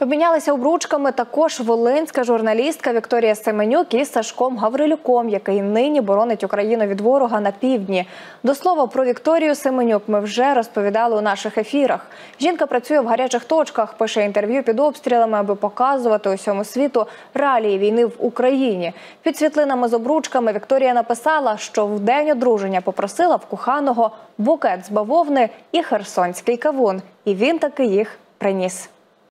Обмінялися обручками також волинська журналістка Вікторія Семенюк із Сашком Гаврилюком, який нині боронить Україну від ворога на півдні. До слова про Вікторію Семенюк ми вже розповідали у наших ефірах. Жінка працює в гарячих точках, пише інтерв'ю під обстрілами, аби показувати усьому світу реалії війни в Україні. Під світлинами з обручками Вікторія написала, що в день одруження попросила в коханого букет з бавовни і херсонський кавун. І він таки їх приніс.